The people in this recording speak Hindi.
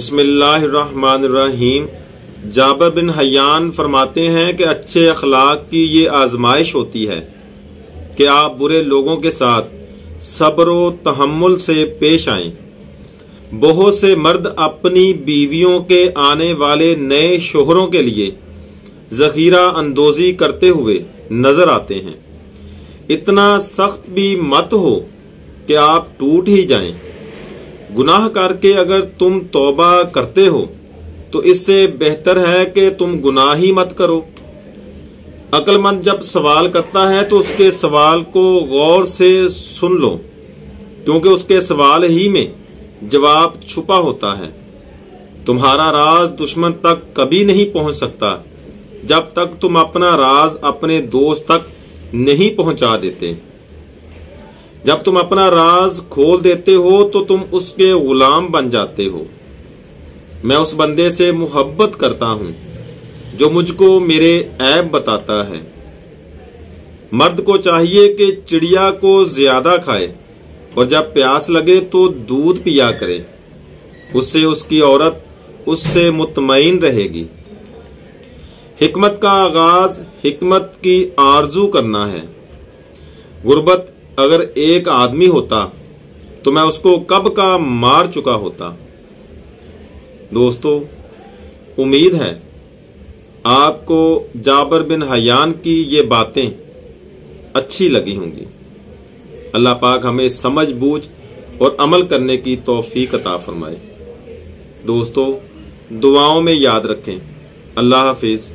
बिस्मिल्लाहिर्रहमानिर्रहीम। जाबर बिन हयान फरमाते हैं कि अच्छे अखलाक की ये आजमाइश होती है कि आप बुरे लोगों के साथ सब्र तहमुल से पेश आए। बहुत से मर्द अपनी बीवियों के आने वाले नए शोहरों के लिए जखीरा अंदोजी करते हुए नज़र आते हैं। इतना सख्त भी मत हो कि आप टूट ही जाएँ। गुनाह करके अगर तुम तौबा करते हो तो इससे बेहतर है कि तुम गुनाह ही मत करो। अक्लमंद जब सवाल करता है तो उसके सवाल को गौर से सुन लो, क्योंकि उसके सवाल ही में जवाब छुपा होता है। तुम्हारा राज दुश्मन तक कभी नहीं पहुँच सकता, जब तक तुम अपना राज अपने दोस्त तक नहीं पहुँचा देते। जब तुम अपना राज खोल देते हो तो तुम उसके गुलाम बन जाते हो। मैं उस बंदे से मोहब्बत करता हूँ, जो मुझको मेरे ऐब बताता है। मर्द को चाहिए कि चिड़िया को ज़्यादा खाए, और जब प्यास लगे तो दूध पिया करे। उससे उसकी औरत उससे मुतमईन रहेगी। हिकमत का आगाज़ हिकमत की आरज़ू करना है। गुर्बत अगर एक आदमी होता तो मैं उसको कब का मार चुका होता। दोस्तों, उम्मीद है, आपको जाबर बिन हयान की ये बातें अच्छी लगी होंगी। अल्लाह पाक हमें समझ बूझ और अमल करने की तोफीक अता फरमाए। दोस्तों, दुआओं में याद रखें। अल्लाह हाफिज़।